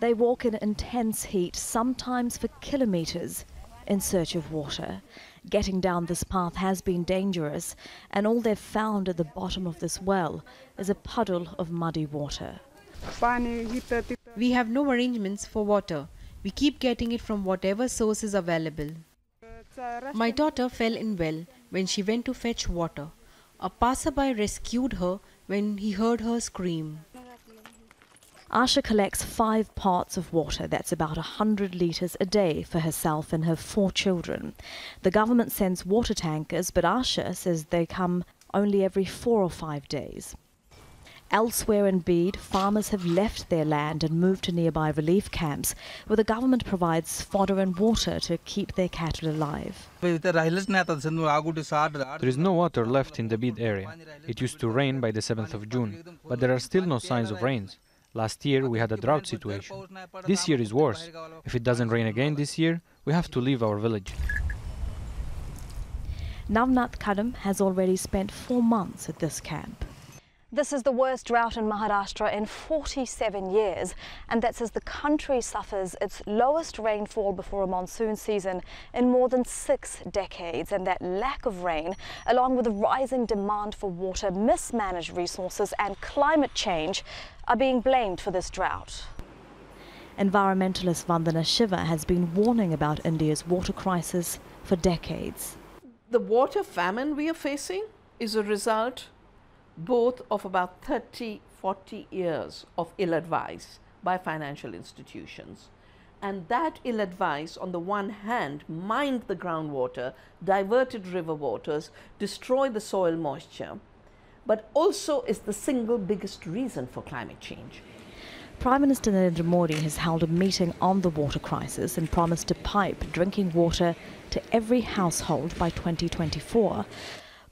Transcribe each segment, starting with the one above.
They walk in intense heat, sometimes for kilometres, in search of water. Getting down this path has been dangerous, and all they've found at the bottom of this well is a puddle of muddy water. We have no arrangements for water. We keep getting it from whatever source is available. My daughter fell in well when she went to fetch water. A passerby rescued her when he heard her scream. Asha collects five parts of water, that's about 100 litres a day for herself and her four children. The government sends water tankers, but Asha says they come only every four or five days. Elsewhere in Beed, farmers have left their land and moved to nearby relief camps, where the government provides fodder and water to keep their cattle alive. There is no water left in the Beed area. It used to rain by the 7th of June, but there are still no signs of rains. Last year we had a drought situation. This year is worse. If it doesn't rain again this year, we have to leave our village. Navnath Kadam has already spent four months at this camp. This is the worst drought in Maharashtra in 47 years, and that's as the country suffers its lowest rainfall before a monsoon season in more than six decades. And that lack of rain, along with the rising demand for water, mismanaged resources, and climate change, are being blamed for this drought. Environmentalist Vandana Shiva has been warning about India's water crisis for decades. The water famine we are facing is a result both of about 30, 40 years of ill advice by financial institutions. And that ill advice, on the one hand, mined the groundwater, diverted river waters, destroyed the soil moisture, but also is the single biggest reason for climate change. Prime Minister Narendra Modi has held a meeting on the water crisis and promised to pipe drinking water to every household by 2024.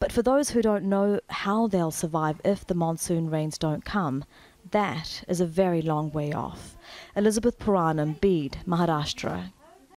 But for those who don't know how they'll survive if the monsoon rains don't come, that is a very long way off. Elizabeth Puranam, Beed, Maharashtra,